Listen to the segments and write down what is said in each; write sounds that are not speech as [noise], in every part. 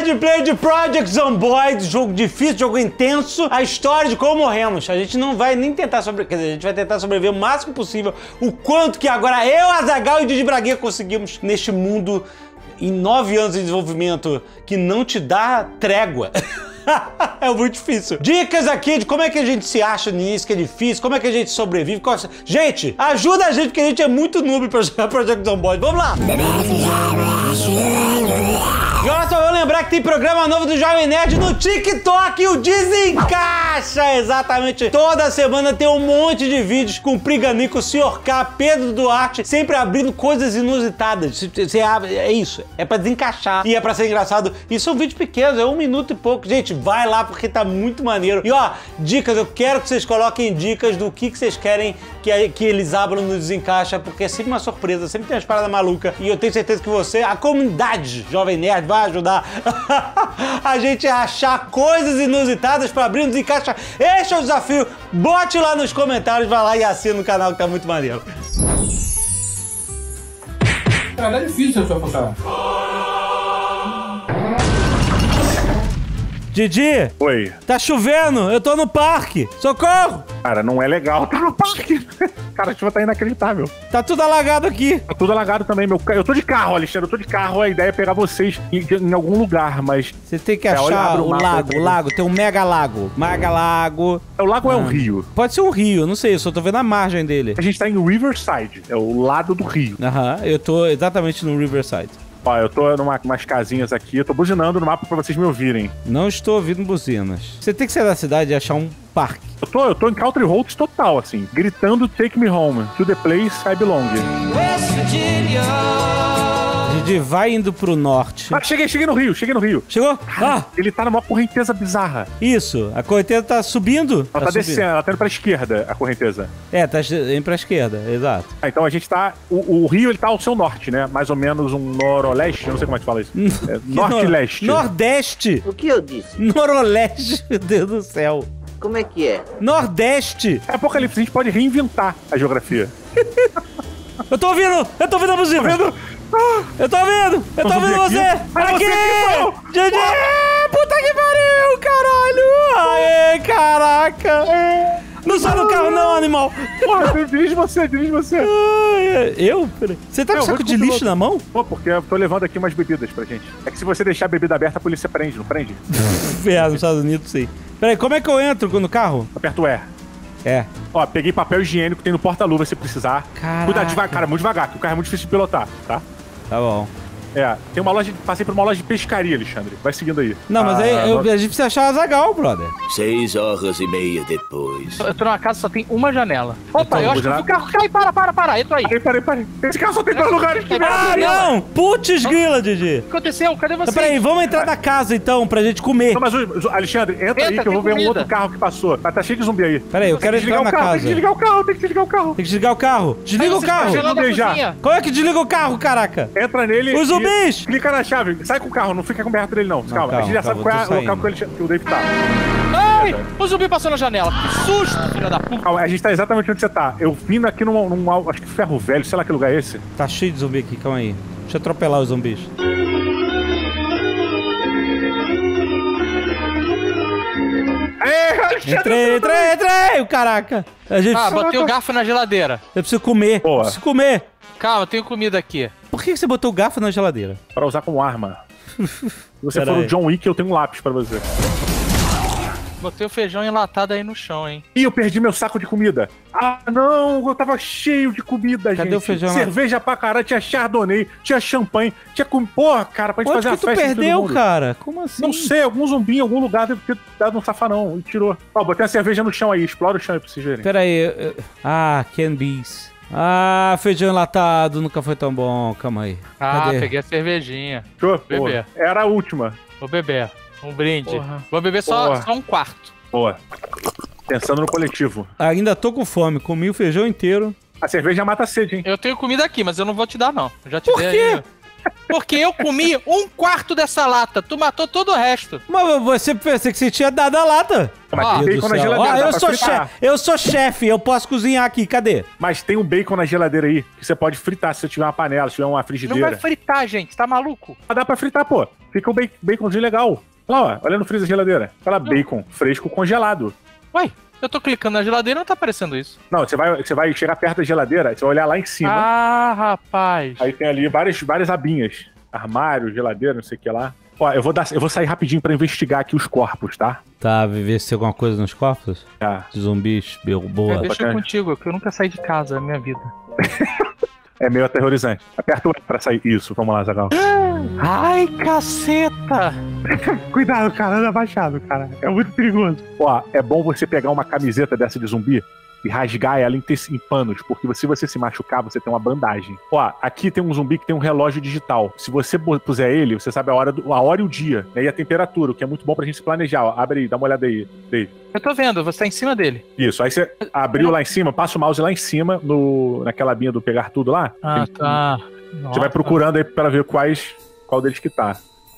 Nerd Player de Project Zomboid, jogo difícil, jogo intenso, a história de como morremos. A gente não vai nem tentar sobreviver, quer dizer, a gente vai tentar sobreviver o máximo possível, o quanto que agora eu, Azagal e Didi Braguinha conseguimos neste mundo em nove anos de desenvolvimento que não te dá trégua. [laughs] [laughs] é muito difícil. Dicas aqui de como é que a gente se acha nisso, que é difícil, como é que a gente sobrevive. Qual... Gente, ajuda a gente, porque a gente é muito noob pra jogar [laughs] Project Zomboid. Vamos lá! E olha só, lembrar que tem programa novo do Jovem Nerd no TikTok, o Desencaixa! Exatamente. Toda semana tem um monte de vídeos com o Priganico, o Sr. K, Pedro Duarte, sempre abrindo coisas inusitadas. Você abre, é isso, é pra desencaixar e é pra ser engraçado. E são vídeos pequenos, é um minuto e pouco. Gente, vai lá porque tá muito maneiro. E ó, dicas, eu quero que vocês coloquem dicas do que, que vocês querem que, que eles abram no Desencaixa, porque é sempre uma surpresa, sempre tem umas paradas malucas. E eu tenho certeza que você, a comunidade Jovem Nerd, vai ajudar [laughs] a gente a achar coisas inusitadas para abrir no Desencaixa. Este é o desafio. Bote lá nos comentários, vai lá e assina o canal que tá muito maneiro. Cara, é difícil. Didi, Oi. tá chovendo, eu tô no parque. Socorro! Cara, não é legal tá no parque. [laughs] Cara, a chuva tá inacreditável. Tá tudo alagado aqui. Tá tudo alagado também, meu. Eu tô de carro, Alexandre. Eu tô de carro. A ideia é pegar vocês em, em algum lugar, mas. Você tem que É, olha, achar abre o o lago, o lago, tem um mega lago. Mega lago. O lago é Ah. o rio. Pode ser um rio, não sei, eu só tô vendo a margem dele. A gente tá em Riverside, é o lado do rio. Aham, eu tô exatamente no Riverside. Ó, eu tô numa umas casinhas aqui, eu tô buzinando no mapa pra vocês me ouvirem. Não estou ouvindo buzinas. Você tem que sair da cidade e achar um parque. Eu tô, eu tô em Country Roads total, assim, gritando Take Me Home, to the place I belong. Didi, vai indo pro norte. Ah, cheguei, cheguei no rio, cheguei no rio. Chegou? Ah, Ele tá numa correnteza bizarra. isso. A correnteza tá subindo. Ela tá, subindo. descendo, ela tá indo pra esquerda, a correnteza. É, tá indo pra esquerda, exato. Ah, então a gente tá. O, o rio ele tá ao seu norte, né? Mais ou menos um noroeste, eu não sei como é que fala isso. [laughs] É, norte-leste. nor- Nordeste. O que eu disse? Noroleste, [laughs] meu Deus do céu. Como é que é? Nordeste. É Apocalipse, a gente pode reinventar a geografia. [laughs] Eu tô ouvindo, eu tô ouvindo a buzina. Vendo? Eu tô ouvindo, eu tô ver você. aqui? Didi, puta que pariu, caralho. Aê, caraca. Não sai do carro não, animal. Porra, dirige você, dirige você. Eu? Peraí. Você tá com saco de lixo na mão? Pô, porque eu tô levando aqui umas bebidas pra gente. É que se você deixar a bebida aberta, a polícia prende, não prende? [laughs] É, nos Estados Unidos, sim. Peraí, como é que eu entro no carro? Aperta o E. É. Ó, peguei papel higiênico, tem no porta-luva se precisar. Caraca. Cuidado devagar, cara, muito devagar, que o carro é muito difícil de pilotar, tá? Tá bom. É, tem uma loja, passei por uma loja de pescaria, Alexandre. Vai seguindo aí. Não, mas Ah, aí eu- a gente precisa achar o Azagal, brother. Seis horas e meia depois. Eu tô numa casa que só tem uma janela. Opa, tô eu, acho que o carro cai, para, para, para, entra aí. O Parei, parei, parei. Esse carro só tem dois lugares que Ah, não! Putz, grila, Didi. que aconteceu? Cadê você? Então, peraí, vamos entrar na casa então, pra gente comer. Não, mas, o- o- Alexandre, entra, aí Entra, que eu vou tem ver um comida. outro carro que passou. Mas tá cheio de zumbi aí. Peraí, eu Tem quero entrar na o carro, Tem casa. que desligar o carro, tem que desligar o carro. Tem que desligar o carro. Desliga Aí o você carro. tá gelando a Beijar. cozinha. Como é que desliga o carro, caraca? Entra nele. Os zumbis! Clica na chave. Sai com o carro, não fica com perto dele, não. calma, a calma, gente já calma, sabe qual é o local que, ele- que o Dave tá. Ai, o zumbi passou na janela. Que susto, filha da puta. Calma, a gente tá exatamente onde você tá. Eu vim aqui num, num acho que ferro velho, sei lá que lugar é esse. Tá cheio de zumbi aqui, calma aí. Deixa eu atropelar os zumbis. Entrei, entrei, entrei! O caraca! A gente Ah, botei o garfo na geladeira. Eu preciso comer. Boa. Preciso comer. Calma, tem comida aqui. Por que que você botou o garfo na geladeira? Pra usar como arma. [laughs] Se você Pera for aí. o John Wick, eu tenho um lápis pra você. Botei o feijão enlatado aí no chão, hein. Ih, eu perdi meu saco de comida. Ah, não, eu tava cheio de comida, Cadê gente. o feijão lá? Cerveja pra caralho, tinha chardonnay, tinha champanhe, tinha com... Porra, cara, pra gente Onde fazer que tu festa de todo perdeu, mundo. cara? Como assim? Não sei, algum zumbi em algum lugar deve ter dado um safanão e tirou. Ó, botei a cerveja no chão aí, explora o chão aí pra vocês verem. Pera aí. eu- eu- Ah, Can Bees. Ah, feijão enlatado nunca foi tão bom. Calma aí. Ah, Cadê? peguei a cervejinha. Bebê. Boa. Era a última. Vou beber. Um brinde. Porra. Vou beber só, só um quarto. Boa. Pensando no coletivo. Ainda tô com fome. Comi o feijão inteiro. A cerveja mata a sede, hein? Eu tenho comida aqui, mas eu não vou te dar, não. Eu já te Por dei quê? aí. Porque eu comi um quarto dessa lata. Tu matou todo o resto. Mas você pensei que você tinha dado a lata. Mas Ah, tem bacon na geladeira. Dá eu sou chefe. Eu sou chefe. Eu posso cozinhar aqui. Cadê? Mas tem um bacon na geladeira aí que você pode fritar se você tiver uma panela, se tiver uma Não vai frigideira. fritar, gente. Tá maluco? Mas dá pra fritar, pô. Fica o ba- baconzinho legal. Olha lá, ó, olha no freezer da geladeira. Olha lá, bacon fresco congelado. Ué, eu tô clicando na geladeira e não tá aparecendo isso. Não, você vai, você vai chegar perto da geladeira, você vai olhar lá em cima. Ah, rapaz. Aí tem ali várias, várias abinhas. Armário, geladeira, não sei o que lá. Ó, eu vou, dar, eu vou sair rapidinho pra investigar aqui os corpos, tá? Tá, ver se tem alguma coisa nos corpos? Tá. De zumbis, meu, É, boa. deixa contigo, que eu nunca saí de casa na minha vida. [laughs] É meio aterrorizante. Aperta o E pra sair. Isso, vamos lá, Zagal. [gasps] Ai, caceta! [laughs] Cuidado, cara, anda abaixado, cara. É muito perigoso. Ó, é bom você pegar uma camiseta dessa de zumbi e rasgar ela em, em panos, porque se você se machucar, você tem uma bandagem. Ó, aqui tem um zumbi que tem um relógio digital. Se você puser ele, você sabe a hora, do- a hora e o dia, né, e a temperatura, o que é muito bom pra gente se planejar. Ó, abre aí, dá uma olhada aí. Dave. Eu tô vendo, você tá em cima dele. Isso, aí você abriu lá em cima, passa o mouse lá em cima, no, naquela abinha do pegar tudo lá. Ah, Tem- tá. Você vai procurando aí pra ver quais, qual deles que tá.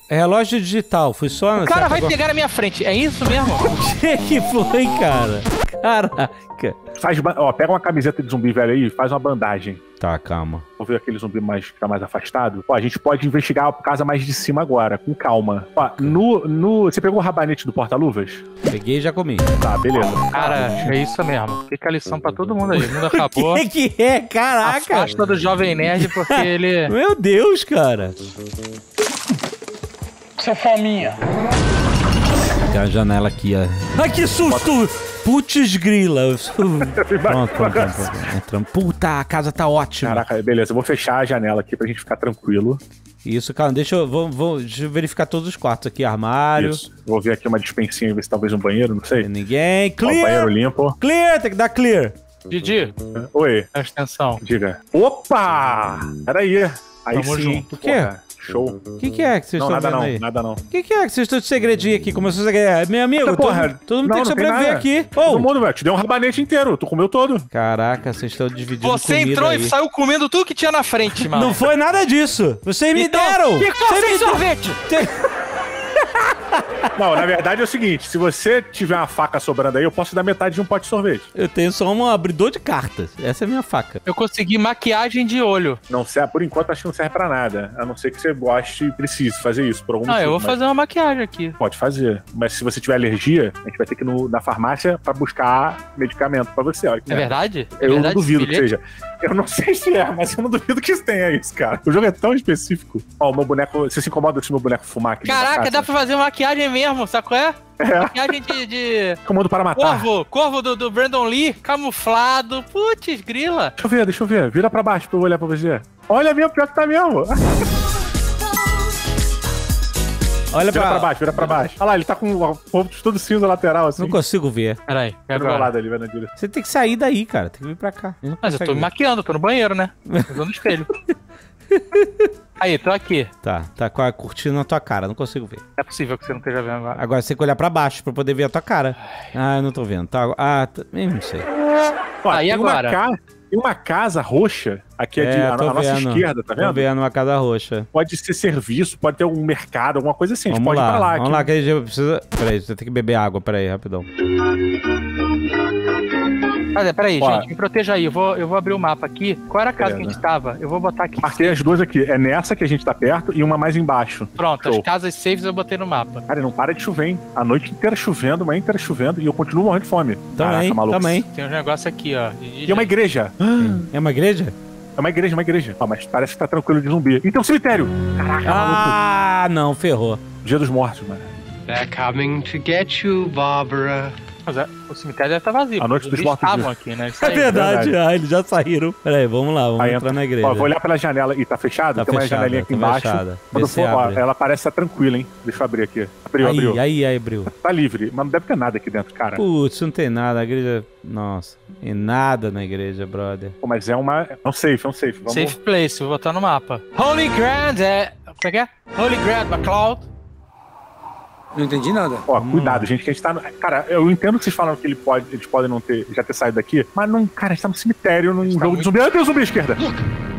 É relógio digital, funciona? O cara vai pegar na minha frente. É isso mesmo? [laughs] O que que foi, cara? Caraca. Faz, ó, pega uma camiseta de zumbi velho aí e faz uma bandagem. Tá, calma. Vou ver aquele zumbi mais, que tá mais afastado. Ó, a gente pode investigar a casa mais de cima agora, com calma. Ó, no. no você pegou o rabanete do porta-luvas? Peguei e já comi. Tá, beleza. Cara, é isso mesmo. Fica a lição pra todo mundo aí. O mundo [laughs] acabou. Que que é? Caraca. Afasta do Jovem Nerd porque ele. [laughs] Meu Deus, cara. Seu fominha. Tem a janela aqui, ó. Ai, que susto! Putz grila. [laughs] Pronto, pronto. Puta, a casa tá ótima. Caraca, beleza. Eu vou fechar a janela aqui pra gente ficar tranquilo. Isso, cara, deixa eu, vou, vou- deixa eu verificar todos os quartos aqui. Armário. Isso. Vou ver aqui uma dispensinha, ver se talvez um banheiro, não sei. Tem ninguém. Ó, o banheiro Clear! limpo. Clear, tem que dar clear. Didi, Oi, presta atenção. diga. Opa! Peraí. Aí Tamo sim. junto. O quê? Porra, Show. O que, que é que vocês Não, estão nada vendo não, aí? nada não. O que, que é que vocês estão de segredinho aqui? Começou a segredo. Meu amigo, Eita, todo, porra. todo mundo Não, tem que tem sobreviver nada. aqui. Todo Ô, mundo, velho, te deu um rabanete inteiro. Tu comeu todo. Caraca, vocês estão dividindo Você comida entrou aí. e saiu comendo tudo que tinha na frente, [laughs] mano. Não foi nada disso. Vocês me Então, deram. Ficou Vocês sem me sorvete! deram. [laughs] Não, na verdade é o seguinte: se você tiver uma faca sobrando aí, eu posso dar metade de um pote de sorvete. Eu tenho só um abridor de cartas. Essa é a minha faca. Eu consegui maquiagem de olho. Não serve, por enquanto acho que não serve pra nada. A não ser que você goste e precise fazer isso por algum Ah, eu motivo, vou mas fazer uma maquiagem aqui. Pode fazer. Mas se você tiver alergia, a gente vai ter que ir no- na farmácia pra buscar medicamento pra você. Olha que É merda. verdade? É Eu não verdade duvido esse que seja. Eu não [laughs] sei se é, mas eu não duvido que tenha isso, cara. O jogo é tão específico. Ó, o meu boneco. Você se incomoda se meu boneco fumar aqui? Caraca, dá pra fazer maquiagem mesmo, sabe qual é? É. Maquiagem de, de [laughs] Comando para matar. corvo, corvo do, do Brandon Lee, camuflado. Putz, grila. Deixa eu ver, deixa eu ver. Vira pra baixo pra eu olhar pra você. Olha mesmo, pior que tá mesmo. Olha Vira pra pra... baixo, vira pra baixo. Olha lá, ele tá com o corpo todo cinza lateral, assim. Não consigo ver. Peraí, Vira pro agora. lado ali, vai na direção. Você tem que sair daí, cara. Tem que vir pra cá. Mas eu tô me ver. maquiando, tô no banheiro, né? [laughs] Usando espelho. Aí, tô aqui. Tá, tá com a cortina na tua cara. Não consigo ver. É possível que você não esteja vendo agora. Agora você tem que olhar pra baixo pra poder ver a tua cara. Ah, eu não tô vendo. Tá, ah, tá, eu não sei. Ó, Aí tem agora? Uma ca... Tem uma casa roxa aqui é, de, a, nossa vendo. esquerda, tá Tô vendo? vendo uma casa roxa. Pode ser serviço, pode ter algum mercado, alguma coisa assim. a gente Vamos pode lá, ir pra lá. vamos aqui. lá que a gente precisa... Peraí, você tem que beber água, peraí, rapidão. Mas é, peraí, Ó. gente, me proteja aí. Eu vou, eu vou abrir o mapa aqui. Qual era a casa que a gente tava? Eu vou botar aqui. Marquei as duas aqui. É nessa que a gente tá perto e uma mais embaixo. Pronto, Show. as casas saves eu botei no mapa. Cara, não para de chover, hein? A noite inteira chovendo, manhã inteira chovendo e eu continuo morrendo de fome. Também, maluco. também. Tem um negócio aqui, ó. E é uma igreja. É uma igreja? É uma igreja, uma igreja. Ó, mas parece que tá tranquilo de zumbi. E tem um cemitério. Caraca, maluco. Ah, não, ferrou. Dia dos mortos, mano. They're coming to get you, Barbara. Mas é, o cemitério deve estar vazio. A noite Os dos mortos estavam aqui, né? [laughs] É verdade, verdade. ah, eles já saíram. Peraí, vamos lá, vamos Aí entrar entra- na igreja. Ó, vou olhar pela janela e tá fechado? Tá tem uma fechada, janelinha aqui tá embaixo. fechada. Quando Vê for, ó, ela parece estar tranquila, hein? Deixa eu abrir aqui. Abriu, abriu. Aí, aí, aí, abriu. Tá livre, mas não deve ter nada aqui dentro, cara. Putz, não tem nada, a igreja... Nossa, tem nada na igreja, brother. Pô, mas é uma. É um safe, é um safe. Vamos... Safe place, vou botar no mapa. Holy Grand é. Como é que é? Holy Grand MacLeod. Não entendi nada. Ó, cuidado, gente, que a gente tá. No... Cara, eu entendo que vocês falam que ele pode, eles podem não ter, já ter saído daqui, mas não, cara, a gente tá no cemitério, num jogo de zumbi. Ah, tem um zumbi à esquerda!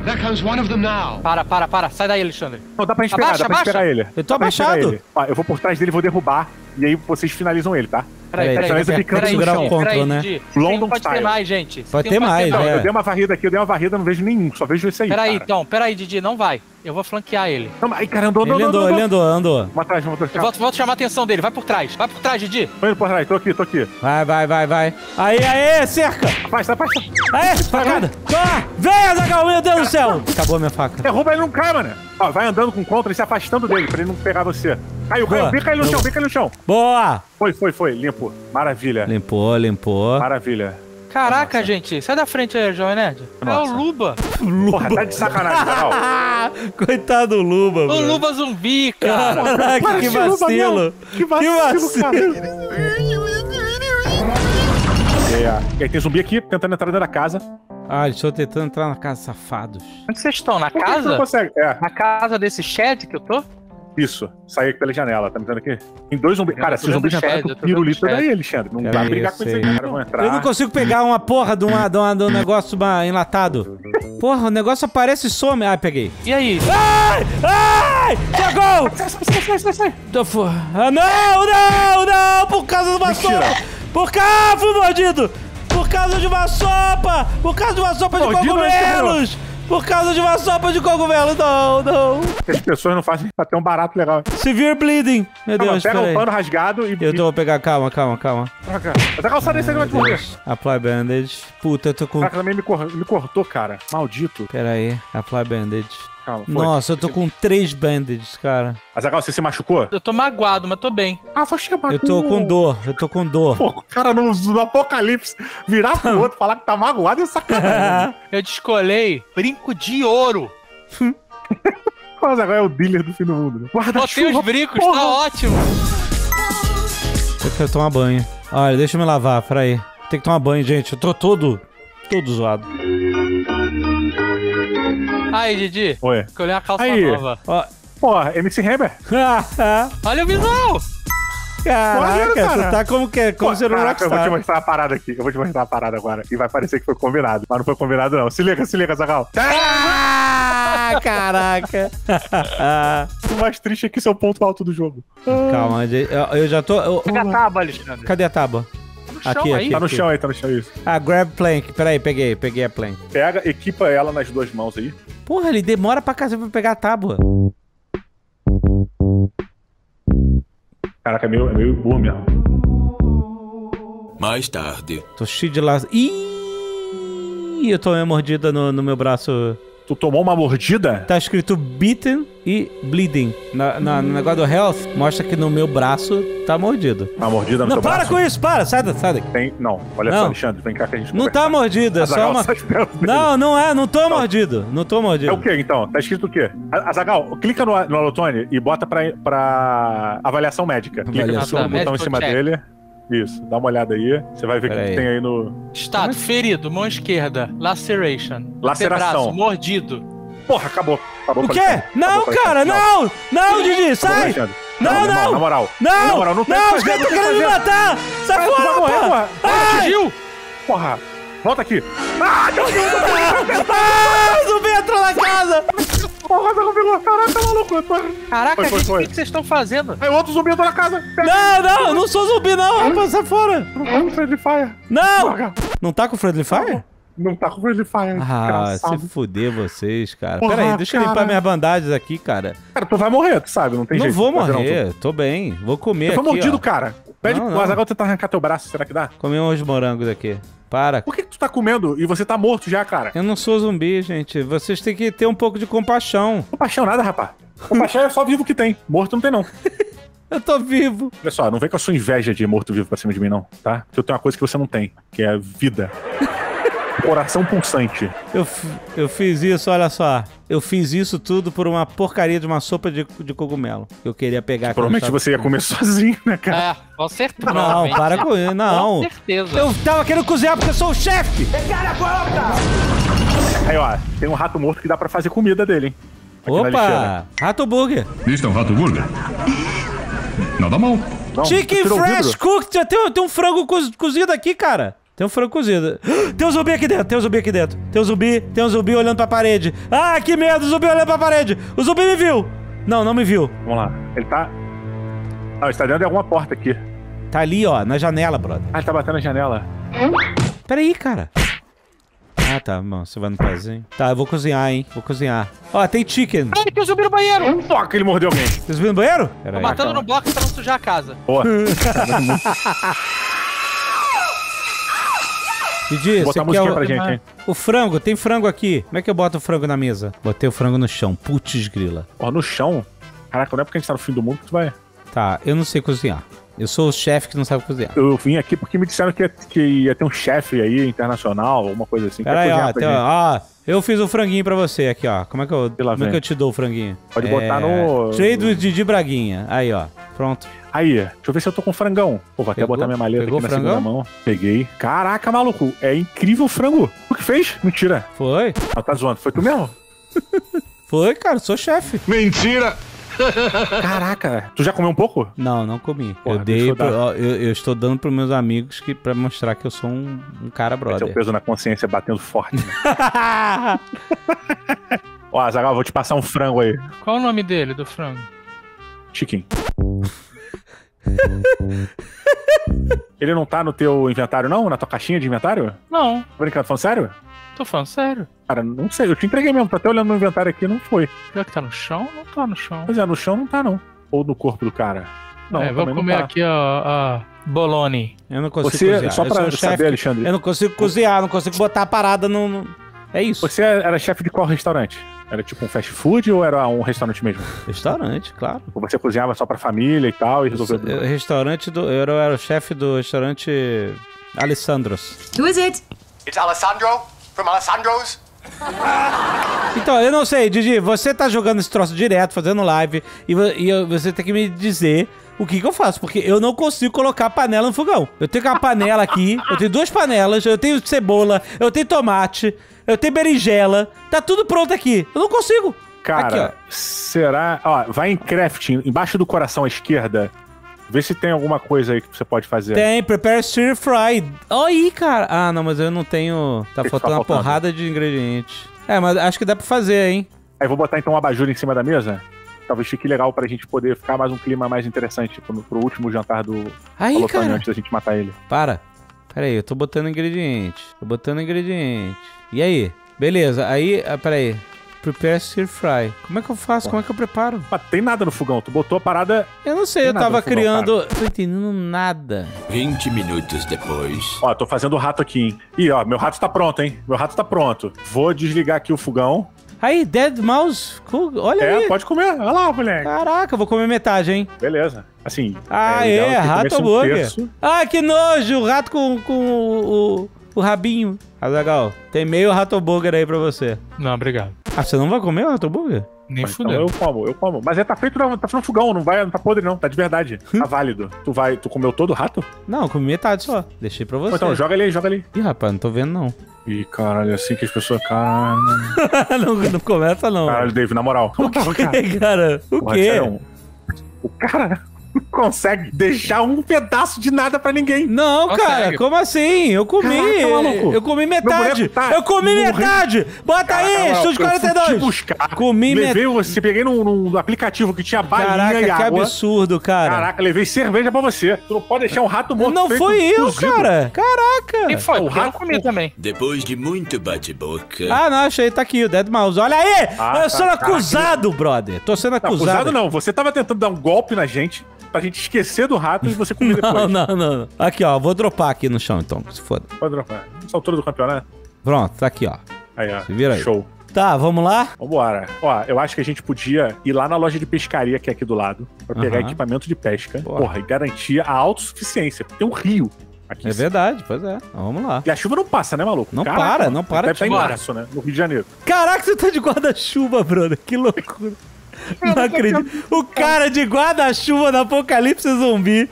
There comes one of them now. Para, para, para. Sai daí, Alexandre. Não, dá pra gente Abaixa, pegar, dá pra gente pegar ele. Eu tô Dá abaixado. ele. Ó, eu vou por trás dele, vou derrubar, e aí vocês finalizam ele, tá? Peraí, Peraí, peraí, tá peraí, ficando peraí, segurar o peraí, né? London Pode ter mais, gente. Pode ter mais, quarteirão. é. Eu dei uma varrida aqui, eu dei uma varrida, não vejo nenhum, só vejo esse aí. Peraí, cara. então, peraí, Didi, não vai. Eu vou flanquear ele. Não, mas- Ai, cara, andou, andou, Ele andou, andou, andou. ele andou, andou. Vamos atrás, vamos Eu atrás. volto, volto chamar a atenção dele. Vai por trás. Vai por trás, Didi. Tô indo por trás, tô aqui, tô aqui. Vai, vai, vai, vai. Aí, aí, cerca! Afasta, afasta. Aê, facada! Toma! Vem, Azaghal, meu Deus do céu! Acabou a minha faca. Derruba ele não cai, mano. Ó, vai andando com contra e se afastando dele, pra ele não pegar você. Caiu, caiu, bica ele no chão, bica ele no chão. Boa! Foi, foi, foi, limpo. Maravilha, Limpou, limpou. maravilha. Caraca, gente. Sai da frente aí, Jovem Nerd. É Nossa. o Luba. Porra, tá de sacanagem, Carol. [laughs] Coitado do Luba, O mano. Luba zumbi, cara. Caraca, que Luba, vacilo. meu. Que vacilo, É, e aí tem zumbi aqui, tentando entrar dentro da casa. Ah, eles estão tentando entrar na casa, safados. Onde vocês estão? Na Por que que você não casa? consegue? É, Na casa desse Shed que eu tô? Isso. Sair pela janela, tá me vendo aqui? Tem dois zumbis. Cara, se os zumbis vendo o entrarem Shed, com eu tô pirulito daí, Alexandre. Não vai aí, brigar com aí, cara. Vão entrar. Eu não consigo pegar uma porra de, uma, de, uma, de um negócio uma, enlatado. Porra, o negócio aparece e some. Ah, peguei. E aí? Ai! Ai! Chegou! Sai, sai, sai, sai, sai. Tô fu- Ah, não, não, não! Por causa de uma sopa! Por causa, fui mordido! Por causa de uma sopa! Por causa de uma sopa de cogumelos! Por causa de uma sopa de cogumelo! Não, não! As pessoas não fazem pra ter um barato legal. Severe bleeding! Meu Calma, Deus, pega um pano rasgado e. Eu tô, vou pegar, calma, calma, calma. Caraca, Mas a calçada aí vai te morrer. Apply bandage. Puta, eu tô com... Caraca, também me, cor- me cortou, cara. Maldito. Pera aí, apply bandage. Calma, foi. Nossa, eu tô com três bandages, cara. Azaghal, você se machucou? Eu tô magoado, mas tô bem. Ah, foi chamar. Eu tô com dor, eu tô com dor. Pô, o cara no, no apocalipse virar pro [laughs] outro falar que tá magoado é sacanagem. [laughs] Eu descolei brinco de ouro. [laughs] O Azaghal é o dealer do fim do mundo. né? Botei Guarda-chuva. os brincos, porra. tá ótimo. Eu quero tomar banho. Olha, deixa eu me lavar, peraí. Tem que tomar banho, gente. Eu tô todo. todo zoado. Aí, Didi. Oi. Escolhi uma calça Aí. nova. Ó. Porra, MC Hammer. [laughs] Olha o visual. Caraca, Maneiro, cara. você tá como que é? Como Pô, ser um caraca, eu vou te mostrar a parada aqui. Eu vou te mostrar a parada agora. E vai parecer que foi combinado. Mas não foi combinado, não. Se liga, se liga, Azaghal. Ah, [laughs] caraca. [laughs] O mais triste é que isso é o ponto alto do jogo. Calma, eu, eu já tô... eu- Pega a tábua, Alexandre. cadê a tábua? No chão Aqui, aí. aqui. Tá no chão aí, tá no chão isso. Ah, grab plank. Peraí, peguei, peguei a plank. Pega, equipa ela nas duas mãos aí. Porra, ele demora pra cacete pra pegar a tábua. Caraca, é meio, é meio burro mesmo. Mais tarde. Tô cheio de laço. Ih, eu tomei uma mordida no, no meu braço. Tu tomou uma mordida? Tá escrito beaten e bleeding. Na, na- no negócio do health, mostra que no meu braço tá mordido. Uma mordida no Não, teu para braço? com isso, para, sai, da- sai daqui. Tem, não, olha Não. só, Alexandre, vem cá que a gente Não conversa. tá mordido, é só uma. [laughs] um Não, não é, não tô mordido. Não tô É o mordido. que então? Tá escrito o quê? A- Azaghal, clica no, no Alotone e bota pra, pra avaliação médica. Clica no Avaliação seu botão em cima check. dele. Isso, dá uma olhada aí. Você vai ver o que tem aí no. Estado ferido, mão esquerda. Laceration. Laceração. Mordido. Porra, acabou. acabou O quê? Não, Acabou cara, não! Não, Didi, sai! Alexandre. Não, não! Na moral. Não! Na moral, não tem Não, fazer, os caras não estão tem o que querendo me matar! Sai fora, morrer, porra! porra. Ai! Viu? Porra. Volta aqui. Ah, o zumbi entrou na casa! Porra, Azaghal pegou. Caraca, maluco. eu tô- Caraca, Foi, foi, gente, o foi. que que vocês estão fazendo? Aí outro zumbi entrou na casa. Não, não, eu não sou zumbi, não, rapaz, sai fora! o Friendly Fire. Não! Droga. Não tá com Friendly Fire? Não tá com Friendly Fire. Ah, desgraçado. se fuder vocês, cara. Porra, Pera aí, deixa eu limpar cara. minhas bandagens aqui, cara. Cara, tu vai morrer, tu sabe, não tem não jeito. vou Fazer não, morrer, tô bem. Vou comer Tu foi aqui, mordido, ó. cara. Pede Não, pro não. Azaghal tentar arrancar teu braço, será que dá? Comer uns morangos aqui. Para. Por que, que tu tá comendo e você tá morto já, cara? Eu não sou zumbi, gente. Vocês têm que ter um pouco de compaixão. Compaixão nada, rapaz. Compaixão é só vivo que tem. Morto não tem, não. [laughs] Eu tô vivo. Olha só, não vem com a sua inveja de morto-vivo pra cima de mim, não, tá? Porque eu tenho uma coisa que você não tem, que é vida. Coração pulsante. Eu, eu fiz isso, olha só. Eu fiz isso tudo por uma porcaria de uma sopa de, de cogumelo. que Eu queria pegar aqui. Provavelmente você ia comer sozinho, né, cara? É, com certeza. Não, para com isso. Não. Com certeza. Eu tava querendo cozinhar porque eu sou o chefe. Aí, ó, tem um rato morto que dá pra fazer comida dele, hein? Aqui. Opa! Rato Burger. Isto é um rato burger? Nada mal. Não, Chicken Fresh? Cooked. Tem, tem um frango coz- cozido aqui, cara. Tem um frango cozido. [gasps] Tem um zumbi aqui dentro, tem um zumbi aqui dentro. Tem um zumbi, tem um zumbi olhando pra parede. Ah, que medo, o zumbi olhando pra parede. O zumbi me viu. Não, não me viu. Vamos lá. Ele tá... Ah, ele tá dentro de alguma porta aqui. Tá ali, ó, na janela, brother. Ah, ele tá batendo na janela. Pera aí, cara. Ah, tá, bom, você vai no pezinho. Tá, eu vou cozinhar, hein? Vou cozinhar. Ó, tem chicken. Ai, tem um zumbi no banheiro. Foca, ele mordeu alguém. Você subiu no banheiro? Pera Tô aí. matando no box pra não sujar a casa. Boa. [laughs] [laughs] Didi, Vou você botar a quer musiquinha o, pra gente, hein? o frango? Tem frango aqui. Como é que eu boto o frango na mesa? Botei o frango no chão. Putz, grila. Ó, no chão. Caraca, não é porque a gente tá no fim do mundo que tu vai. Tá, eu não sei cozinhar. Eu sou o chefe que não sabe cozinhar. Eu vim aqui porque me disseram que ia, que ia ter um chefe aí internacional, alguma coisa assim. que ia Pera aí, cozinhar ó, tem, ó. Eu fiz o franguinho pra você aqui, ó. Como é que eu, como é que eu te dou o franguinho? Pode botar no- Trade with Didi Braguinha. Aí, ó. Pronto. Aí, deixa eu ver se eu tô com frangão. Pô, vou até Pegou? botar minha maleta Pegou aqui na frangão? segunda mão. Peguei. Caraca, maluco, é incrível o frango. O que fez? Mentira. Foi? Ah, tá zoando. Foi tu mesmo? [laughs] Foi, cara. Sou chefe. Mentira! Caraca. Tu já comeu um pouco? Não, não comi. Porra, eu dei eu pro- eu, eu estou dando pros meus amigos que, pra mostrar que eu sou um, um cara brother. peso na consciência batendo forte. Né? [laughs] Ó, Azaghal, vou te passar um frango aí. Qual o nome dele, do frango? Chiquinho. Ele não tá no teu inventário, não? Na tua caixinha de inventário? Não, Tô brincando, falando sério? Tô falando sério. Cara, não sei. Eu te entreguei mesmo. Tô até olhando no inventário aqui, não foi. Pior que tá no chão? Não tá no chão. Pois é, no chão não tá, não. Ou no corpo do cara. Não, é, vamos não comer tá. aqui a, a bolone. Eu não consigo Você, cozinhar. só eu pra um saber, chefe. Alexandre. Eu não consigo cozinhar, não consigo botar a parada no. no- É isso. Você era chefe de qual restaurante? Era tipo um fast food ou era um restaurante mesmo? Restaurante, claro. Ou você cozinhava só pra família e tal e resolveu. Eu- Restaurante do. Eu era o chefe do restaurante Alessandros. Who is it? It's Alessandro from Alessandro's. Então, eu não sei, Didi, você tá jogando esse troço direto, fazendo live, e, e eu- você tem que me dizer o que, que eu faço, porque eu não consigo colocar a panela no fogão. Eu tenho uma panela aqui, eu tenho duas panelas, eu tenho cebola, eu tenho tomate, eu tenho berinjela, tá tudo pronto aqui. Eu não consigo. Cara, Aqui, ó. será. Ó, vai em crafting, embaixo do coração à esquerda. Vê se tem alguma coisa aí que você pode fazer. Tem, prepare stir fry. Olha aí, cara. Ah, não, mas eu não tenho. Tá que faltando tá uma porrada de ingredientes. É, mas acho que dá pra fazer, hein? Aí vou botar então um abajur em cima da mesa. Talvez fique legal pra gente poder ficar mais um clima mais interessante pro, pro último jantar do Aí, Alotônio cara. antes da gente matar ele. Para. Pera aí, eu tô botando ingrediente. Tô botando ingrediente. E aí? Beleza, aí, ah, pera aí. Prepare stir fry. Como é que eu faço? Como é que eu preparo? Mas tem nada no fogão, tu botou a parada. Eu não sei, Tem eu tava fogão, criando. Tô entendendo nada. 20 minutos depois. Ó, tô fazendo o rato aqui, hein? Ih, ó, meu rato tá pronto, hein? Meu rato tá pronto. Vou desligar aqui o fogão. Aí, Dead Mouse. Olha É, aí. pode comer. Olha lá, moleque. Caraca, eu vou comer metade, hein? Beleza. Assim. Ah, é, que rato um hambúrguer. Ah, que nojo, o rato com, com o, o, o rabinho. Azagal, tem meio rato hambúrguer aí pra você. Não, obrigado. Ah, você não vai comer o rato hambúrguer? Nem Mas Então fudeu. eu como, eu como. Mas é, tá feito, na- tá no fogão, não vai, não tá podre não, tá de verdade. [laughs] Tá válido. Tu vai, tu comeu todo o rato? Não, eu comi metade só. Deixei pra você. então, joga ali, joga ali. Ih, rapaz, não tô vendo não. Ih, caralho, é assim que as pessoas. Caralho, [laughs] não, não começa não. caralho Dave, na moral. O que, cara? O Porra, quê? sério, O cara [laughs] consegue deixar um pedaço de nada pra ninguém. Não, Consegue. cara, como assim? Eu comi. Caraca, maluco. eu comi metade. tá Eu comi morrendo. metade. Bota aí, Caraca, Estúdio eu fui te 42. buscar. Comi levei você, peguei num, num aplicativo que tinha balinha Caraca, e que água. absurdo, cara. Caraca, levei cerveja pra você. Tu não pode deixar um rato morto não foi eu, cozido. cara. Caraca. Quem foi? o eu rato- comi também. Depois de muito bate-boca. Ah, não, achei, tá aqui, o Dead Mouse. Olha aí! Ah, eu tá, sendo caraca. acusado, brother. Tô sendo Não, acusado. acusado não. Você tava tentando dar um golpe na gente pra gente esquecer do rato e você comer [laughs] depois. Não, não, não, não. Aqui, ó, vou dropar aqui no chão, então, se foda. Pode dropar. Nessa altura do campeonato. Pronto, tá aqui, ó. Aí, ó. Se vira aí. Show. Tá, vamos lá? Vambora. Ó, eu acho que a gente podia ir lá na loja de pescaria que é aqui do lado pra pegar Aham. equipamento de pesca. Boa. Porra, e garantir a autossuficiência. Tem um rio aqui. É verdade, pois é. Vamos lá. E a chuva não passa, né, maluco? Não para, não para Deve de estar em chuvar. março, né? No Rio de Janeiro. Caraca, você tá de guarda-chuva, brother. Que loucura. Não acredito. O cara de guarda-chuva no apocalipse zumbi.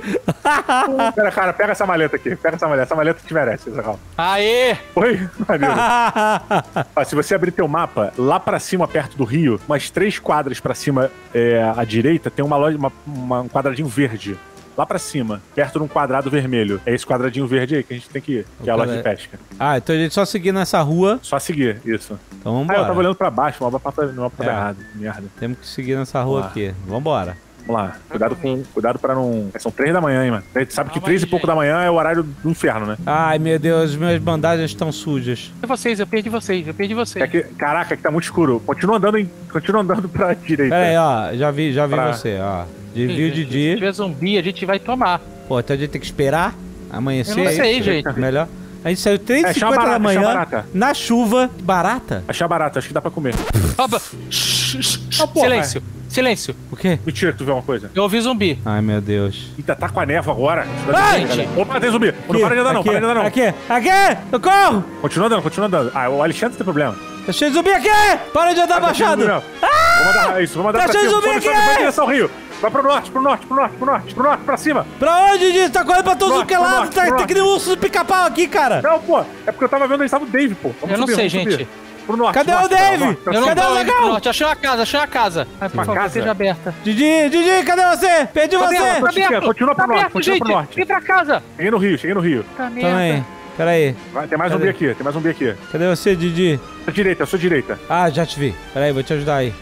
Pera, cara, pega essa maleta aqui. Pega essa maleta. Essa maleta te merece, Zagal. Aê! Oi? Maneiro. [laughs] Ó, se você abrir teu mapa, lá pra cima, perto do rio, umas três quadras pra cima é, à direita, tem uma loja, uma- uma- um quadradinho verde. Lá pra cima, perto de um quadrado vermelho. É esse quadradinho verde aí que a gente tem que ir, que é a loja de pesca. ah, então a gente só seguir nessa rua. Só seguir, isso. Então Ah, eu vambora. tava olhando pra baixo, mas o mapa no mapa É. tá errado. Merda. Temos que seguir nessa rua Vamos lá. aqui. Vambora. Vamos lá. Cuidado com. Cuidado pra não. São três da manhã, hein, mano. A gente sabe que três aí, e pouco da manhã é o horário do inferno, né? Ai, meu Deus, minhas bandagens estão sujas. E vocês, eu perdi vocês, eu perdi vocês. É que, caraca, aqui tá muito escuro. Continua andando, em, continua andando [laughs] pra direita. Pera aí, ó. Já vi, já vi Pra- você, ó. De Sim, viu gente, Se tiver zumbi, a gente vai tomar. Pô, então a gente tem que esperar amanhecer. Eu não é sei, isso? gente. Melhor. A gente saiu É, 3h50 chama da barata, manhã, barata. na chuva. Barata? Achar barato, acho que dá pra comer. Opa. Shh, shh, shh. Ah. Silêncio, silêncio. O quê? Mentira que tu vê uma coisa. Eu ouvi zumbi. Ai, meu Deus. Eita, tá com a névoa agora. Ai! Gente. Opa, tem zumbi. Não para de andar não, aqui, para de andar não. Aqui, aqui, socorro! Continua andando, continua andando. Ah, o Alexandre tem problema. Tá cheio de zumbi aqui! Para de andar Tá de baixado! zumbi, não. Vamos mandar isso, vamos mandar Tá pra cheio de zumbi aqui! Vai em direção ao rio. Vai pro norte, pro norte, pro norte, pro norte, pro norte, pra cima. Pra onde, Didi? Tá correndo pra todos os que norte, Tá, tá que nem um urso do pica-pau aqui, cara. Não, pô, é porque eu tava vendo onde estava o Dave, pô. Vamos Eu não subir, sei, vamos subir. Pro norte. Cadê norte, o Dave? norte, pra Eu não. Cadê o legal? pro norte. Achei uma casa, achei uma casa. Ai, por Uma favor, casa? seja aberta. Didi, Didi, cadê você? Perdi Cadê você! Tô te esquecendo, continua pro tá norte, aberto, continua pro gente. norte. Vem pra casa. Cheguei no rio, cheguei no rio. Tá Também. merda. Pera aí. Vai, tem mais Cadê? zumbi aqui, tem mais zumbi aqui. Cadê você, Didi? Sua direita, sua direita. Ah, já te vi. Pera aí, vou te ajudar aí.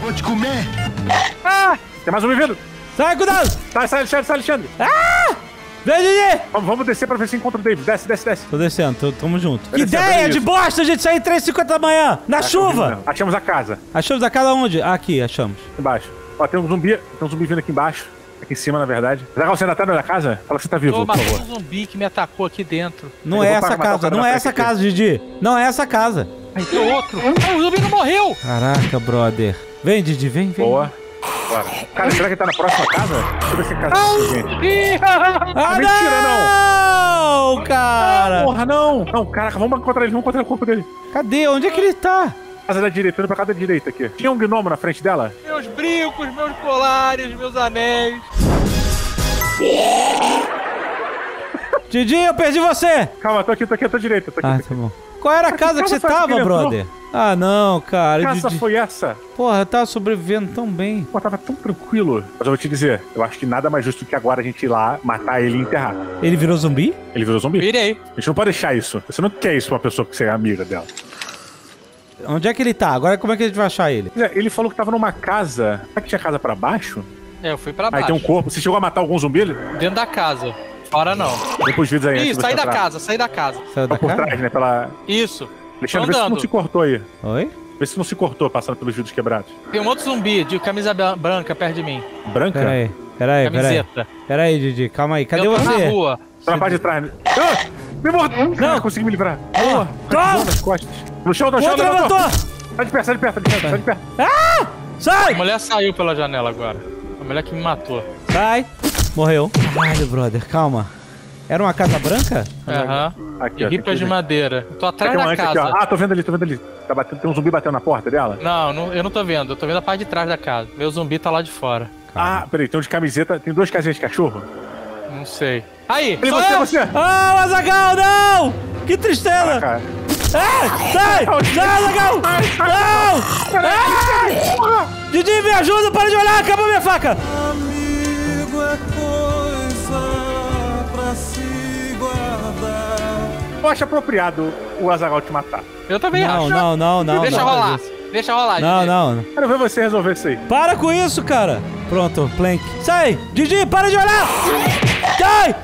Vou te comer. Ah, Tem mais zumbi vindo. Sai, cuidado! Sai, sai, Alexandre, sai, Alexandre. Vem, Didi! Vamos, vamos descer pra ver se encontra o Dave. Desce, desce, desce. Tô descendo, tô- tamo junto. Que Desce, ideia de isso. bosta, a gente sair 3h50 da manhã, na chuva! Não, Achamos a casa, Achamos a casa onde? Ah, aqui, achamos. embaixo. Ó, tem um zumbi, tem um zumbi vindo aqui embaixo. Aqui em cima, na verdade. Zagal, você ainda tá na casa? Fala que você tá vivo, tô por matando favor. um zumbi que me atacou aqui dentro. Não Eu é vou essa parar- matar o casa, não é essa aqui. casa, Didi. Não é essa casa. Aí tem outro. Ah, o zumbi não morreu. Caraca, brother. Vem, Didi, vem, vem. Boa. Cara, será que ele tá na próxima casa? Deixa eu ver se é casa gente. Ih, Ah, mentira, não! cara! Porra, não! Não, caraca, vamos encontrar ele, vamos encontrar o corpo dele. Cadê? Onde é que ele tá? Casa da direita, indo pra casa da direita aqui. Tinha um gnomo na frente dela? Meus brincos, meus colares, meus anéis. [laughs] Didi, eu perdi você! Calma, tô aqui, tô aqui, tô direita, tô aqui. Ah, tô aqui. tá bom. Qual era a casa que casa você que tava, ele entrou? brother? Ah, não, cara. Que casa Didi- foi essa? Porra, eu tava sobrevivendo tão bem. Pô, tava tão tranquilo. Mas eu vou te dizer, eu acho que nada mais justo que agora a gente ir lá, matar ele e enterrar. Ele virou zumbi? Ele virou zumbi. Virei. A gente não pode deixar isso. Você não quer isso pra uma pessoa que você é amiga dela. Onde é que ele tá? Agora como é que a gente vai achar ele? É, Ele falou que tava numa casa. Será que tinha casa pra baixo? É, eu fui pra Aí baixo. tem um corpo. Você chegou a matar algum zumbi? Dentro da casa. Fora não. Depois vídeos aí. saí você da entrar. casa, saí da casa. Saiu da Por casa? trás, né? Pela. Isso. Alexandre, vê se tu não se cortou aí. Oi? Vê se não se cortou passando pelos vidros quebrados. Tem um outro zumbi de camisa bran- branca perto de mim. Branca? Pera aí, pera aí, pera aí. Camiseta. Pera aí, Didi, calma aí. Cadê eu tô você? na rua. Tá na parte de trás. Ah! Me mordeu! Não, consegui me livrar. Boa! Toma! nas costas. No chão, no chão, outro levantou! Sai de perto, sai de perto, sai de perto, sai de perto. A Sai! mulher saiu pela janela agora. A mulher que me matou. Sai! Morreu. Caralho, brother, calma. Era uma casa branca? Aham. Aqui, E ó. tem ripas de madeira. Eu tô atrás um da aqui, casa. ó. Ah, tô vendo ali, tô vendo ali. Tá batendo, tem um zumbi batendo na porta dela? Não, não, eu não tô vendo. Eu tô vendo a parte de trás da casa. Meu zumbi tá lá de fora. Ah, peraí, tem um de camiseta, tem duas casinhas de cachorro. Não sei. Aí, sou você, eu! você! Ah, o Azagal, não! Que tristeza! Ah. Ah, sai! Sai, Azagal! Não! Ah! Didi, me ajuda! Para de olhar! Acabou minha faca! Eu acho apropriado o Azagal te matar. Eu também Não, acho. não, não, não. Deixa não. rolar. Deixa rolar, Não, não. Quero ver você resolver isso aí. Para com isso, cara! Pronto, Plank. Sai! Didi, para de olhar! Sai!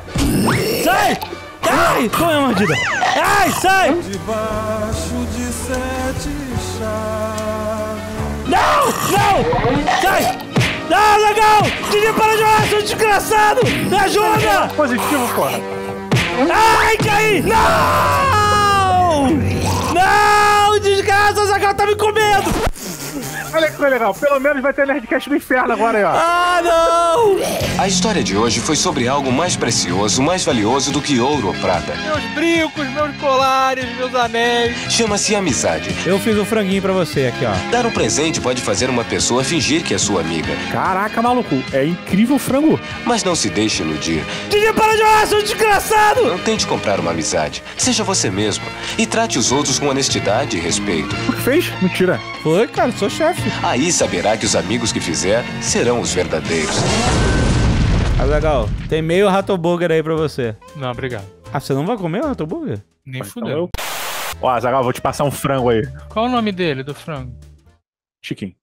Sai! Ai! Toma a mordida! Ai, sai! Não! Não! Sai! Não, legal! Didi, para de olhar, seu desgraçado! Me ajuda! Positivo, porra. Ai, caí! Não! Não! Desgraça, Zagal tá me comendo! Olha legal. Pelo menos vai ter Nerdcast no inferno agora aí, ó. Ah, não! A história de hoje foi sobre algo mais precioso, mais valioso do que ouro ou prata. Meus brincos, meus colares, meus anéis. Chama-se amizade. Eu fiz um franguinho pra você aqui, ó. Dar um presente pode fazer uma pessoa fingir que é sua amiga, Caraca, maluco. É incrível o frango. mas não se deixe iludir. Didi, para de olhar, seu desgraçado! Não tente comprar uma amizade. Seja você mesmo e trate os outros com honestidade e respeito. O que fez? Mentira. Foi, cara, sou chefe. Aí saberá que os amigos que fizer serão os verdadeiros. Ah, legal. Tem meio rato burger aí pra você. Não, obrigado. Ah, você não vai comer o rato burger? Nem Então fudeu. eu... Ó, Azagal, vou te passar um frango aí. Qual o nome dele, do frango? Chiquinho.